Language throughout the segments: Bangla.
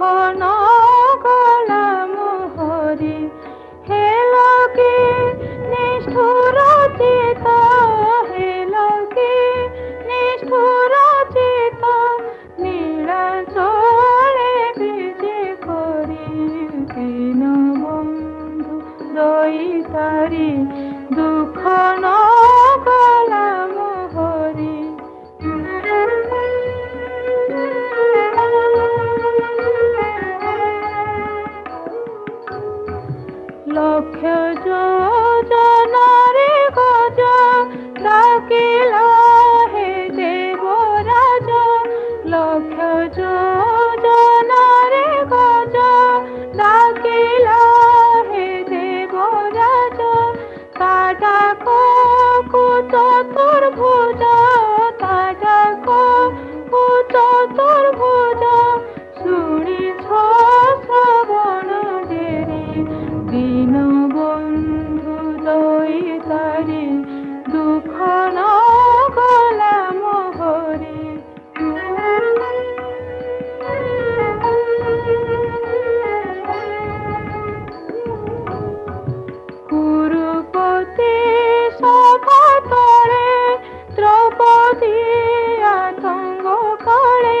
দুঃখ নগলা মোহরে হেলকে নিষ্ঠুর চিত হেলকে নিষ্ঠুর চিত নীলা বিজে করি। দিন বন্ধু দইতারি দুঃখ নগলা লক্ষ যোজনারে দুঃখ নগলা মোহরে কুরুপতি সভা তলে দ্রৌপদী আতঙ্গ কালে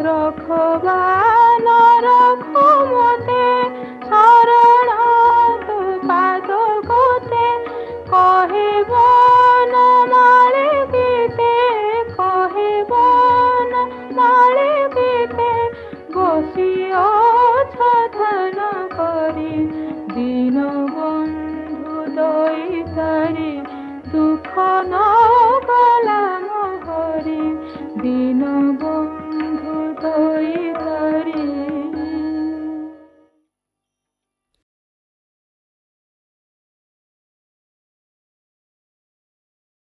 রখবা নরখমতে শরণাত পাদগতে কহিব নমালে দিতে কহিব নমালে দিতে বসিও করি। দিন বন্ধু দইতারি দুঃখ নগলাম হরি। দিন বন্ধু